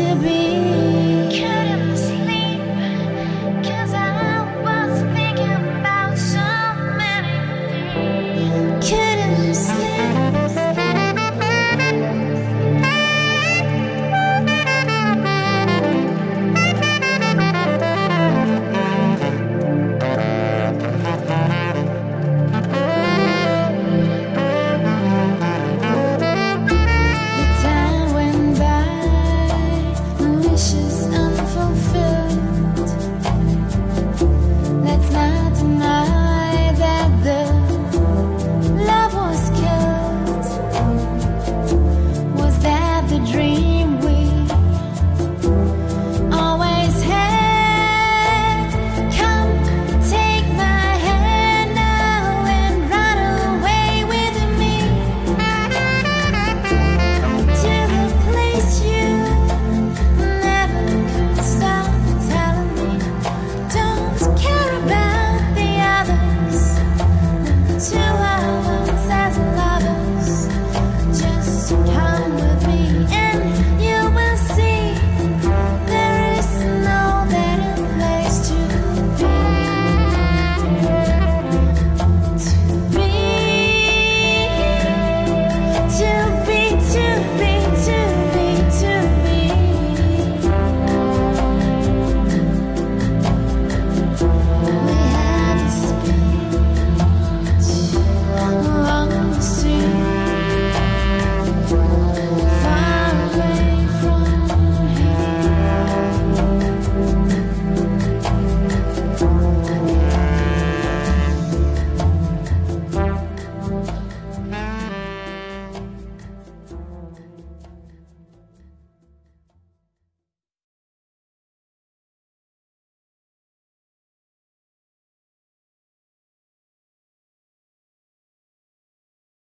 to be